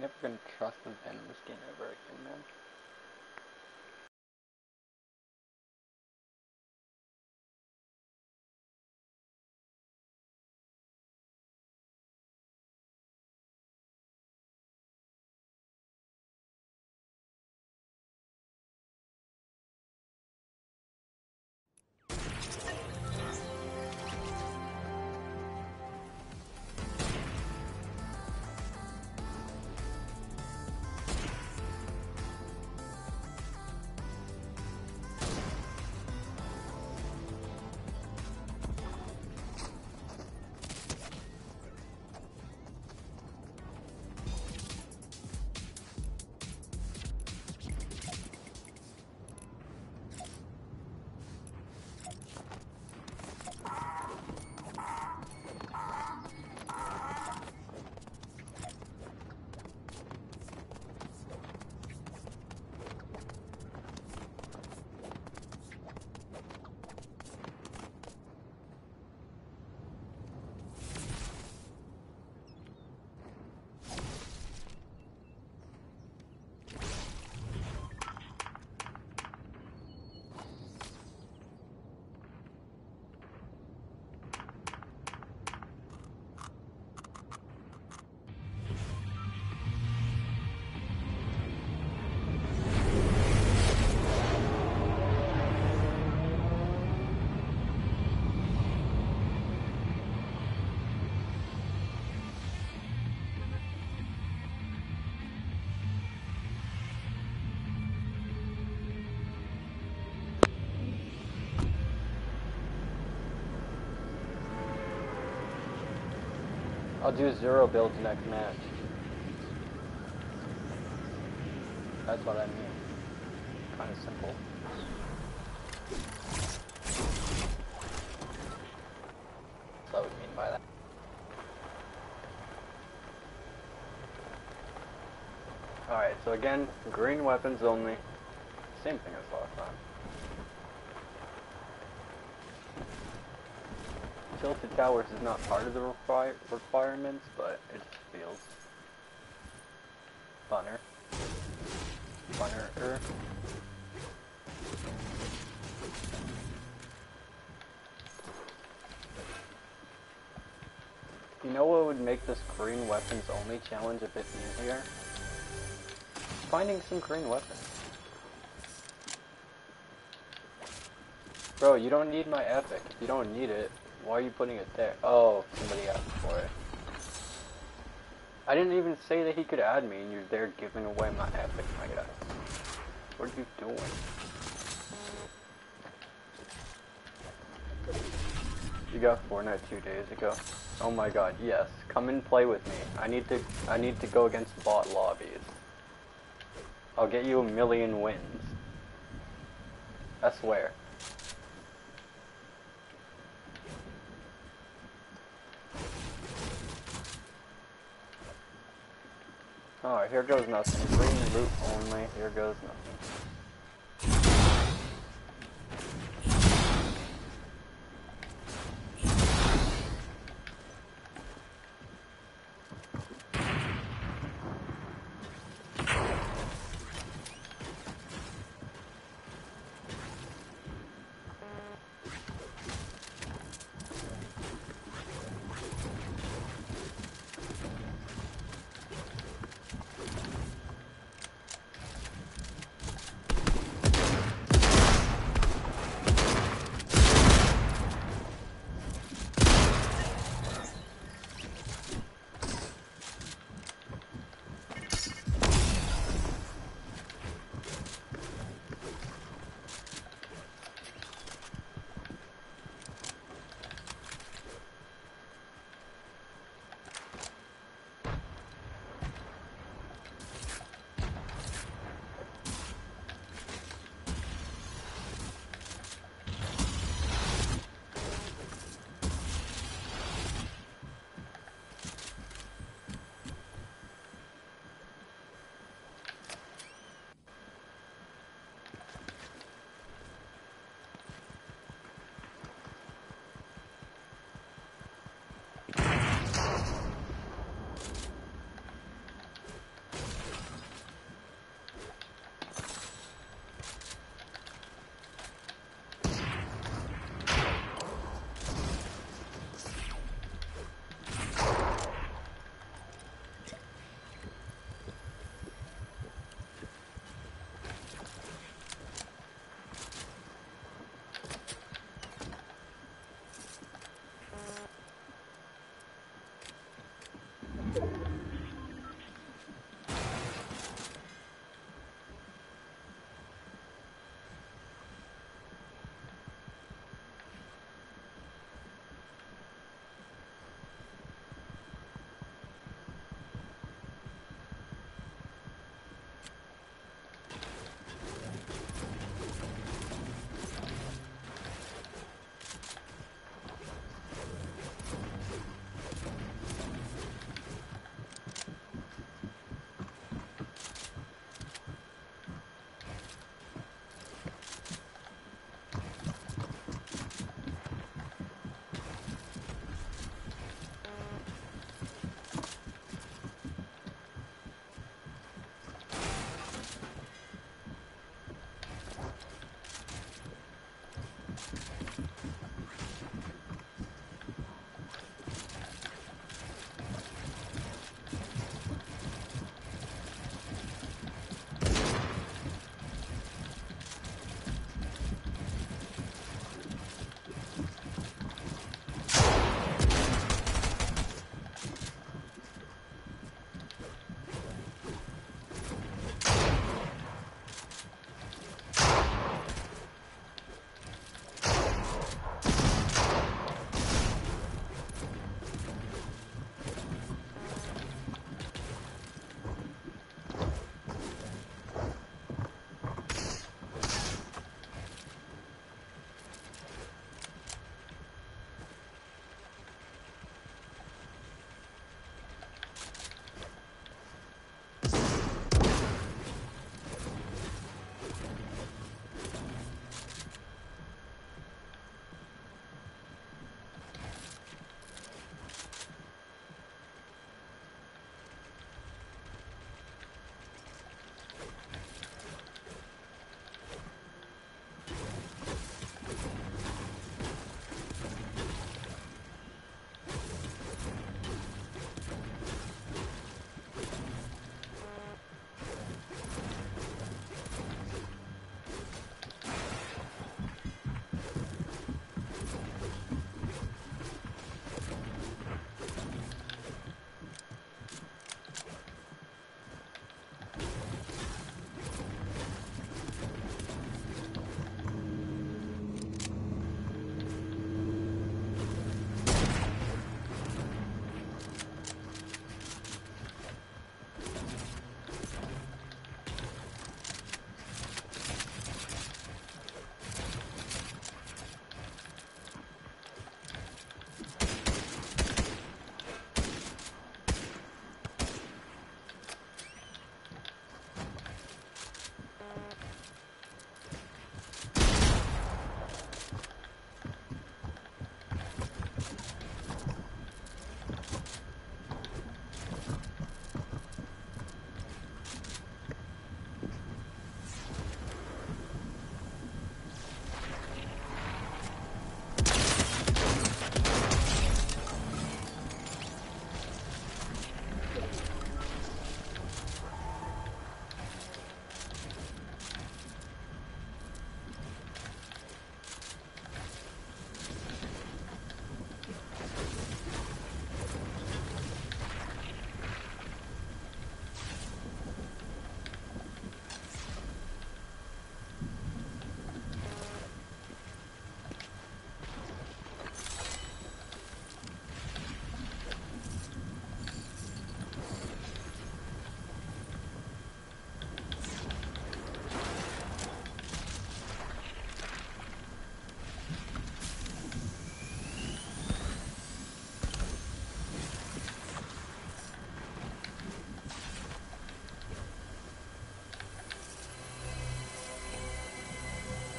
Never gonna trust the Venom skin ever again, man. I'll do zero builds next match. That's what I mean. Kind of simple. That's what I would mean by that. Alright, so again, green weapons only. Same thing as last time. Tilted towers is not part of the require requirements, but it just feels funner. Funner. You know what would make this green weapons only challenge a bit easier? Finding some green weapons. Bro, you don't need my epic. You don't need it, why are you putting it there? Oh, somebody asked for it. I didn't even say that he could add me, and you're there giving away my epic, my guy. What are you doing? You got Fortnite two days ago. Oh my god, yes. Come and play with me. I need to I need to go against bot lobbies. I'll get you a million wins. I swear. Alright, here goes nothing. Green loot only. Here goes nothing.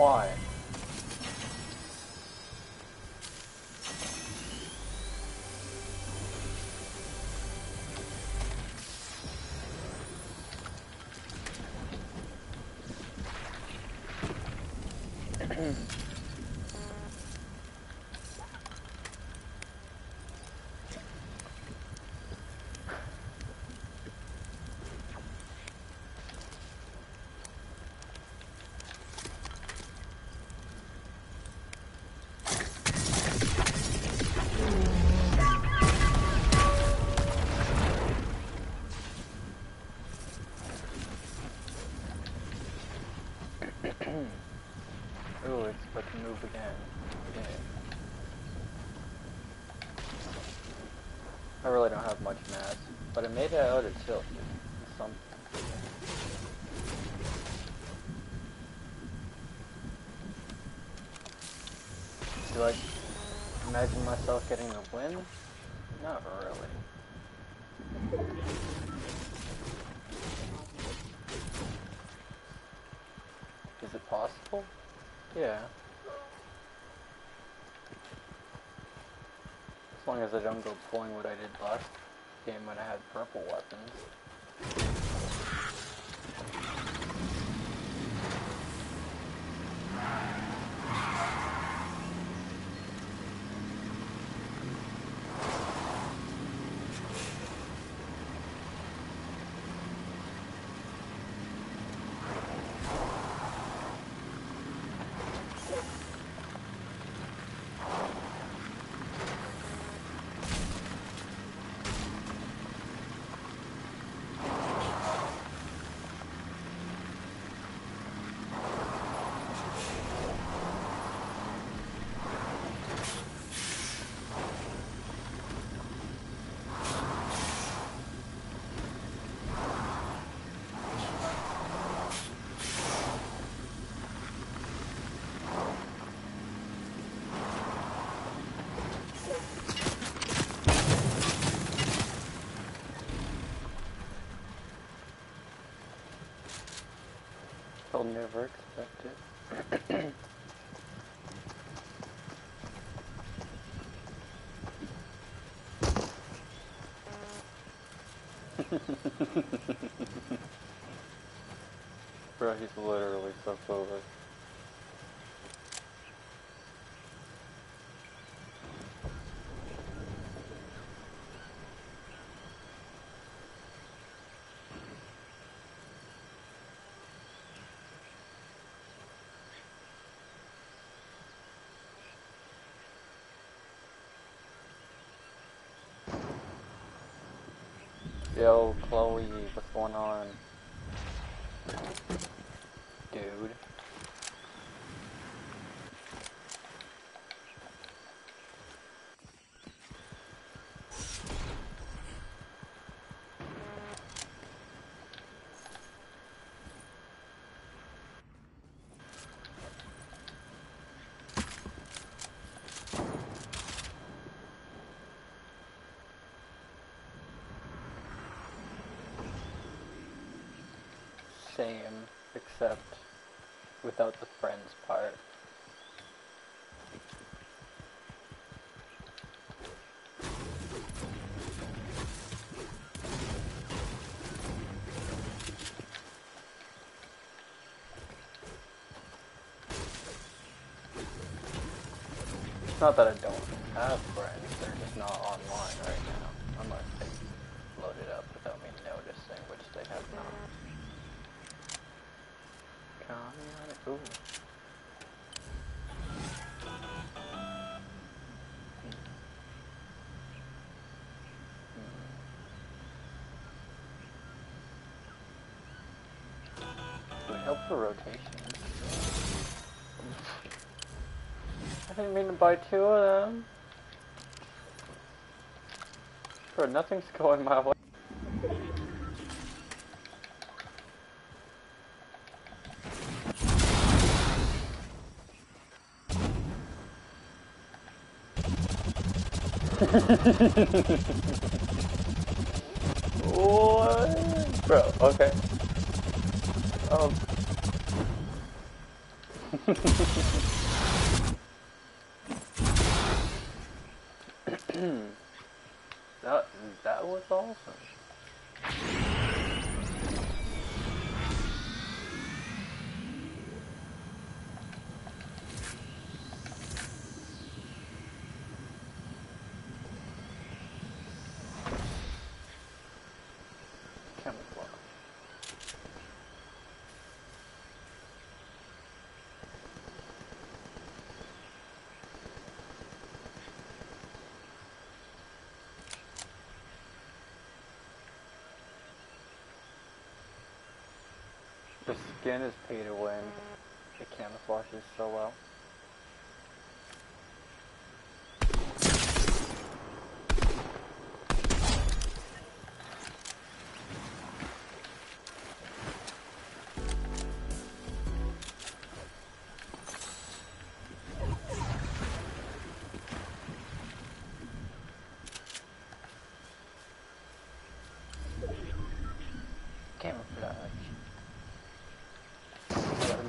Why? Hmm. Ooh, it's about to move again. Yeah. I really don't have much mass, but it made it out of tilt. Do I imagine myself getting the win? Not really. Is it possible? Yeah. As long as I don't go pulling what I did last game when I had purple weapons. I'll never expect it. Bro, he's literally so clueless. Chloe, what's going on? Same, except without the friends part. It's not that I don't have friends, they're just not online right now. Unless they load it up without me noticing, which they have not. Help for rotation. I didn't mean to buy two of them. Bro, nothing's going my way. What? Bro, okay. Um. that that was awesome. Camouflage. The skin is pay to win. The camouflage so well.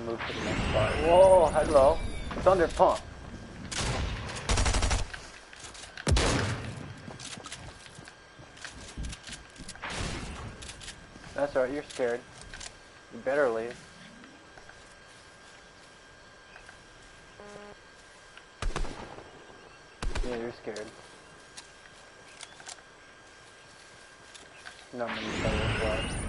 Gotta move to the next spot. Whoa, hello. Thunder pump. That's alright, you're scared. You better leave. Yeah, you're scared. Not many players left.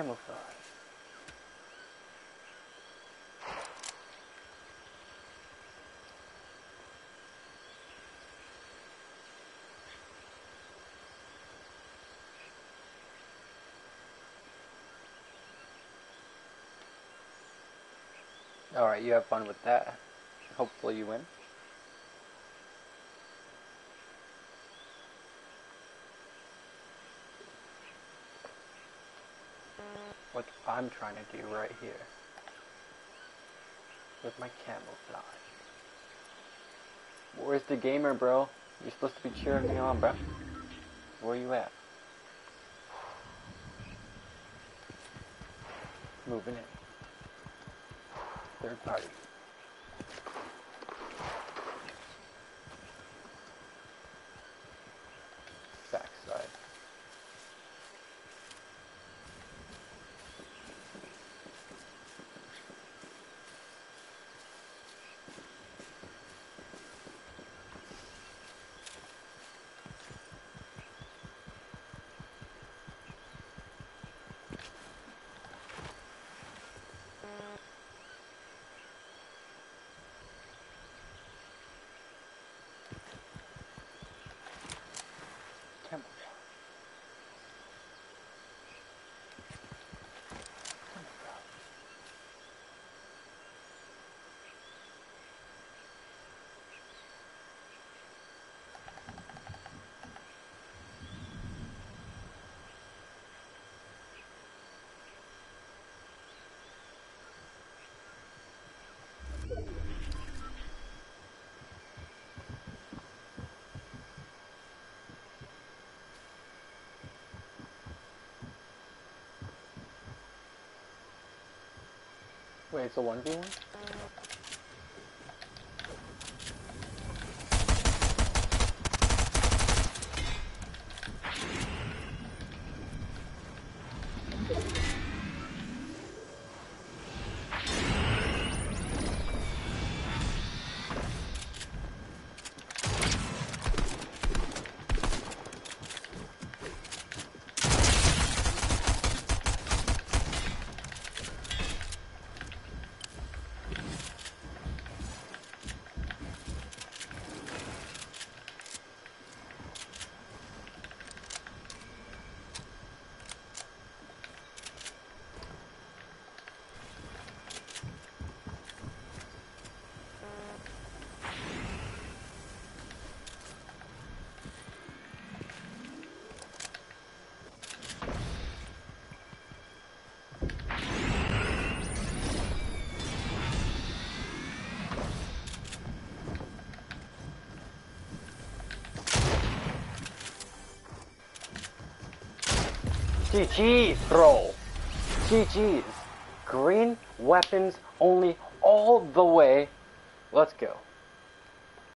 Camouflage. Alright, you have fun with that. Hopefully you win. What I'm trying to do right here. With my camouflage. Where's the gamer, bro? You're supposed to be cheering me on, bro. Where you at? Moving in. Third party. Backside. Camouflage. Camouflage. Wait, it's a 1v1? GG's, bro. GG's. Green weapons only all the way. Let's go.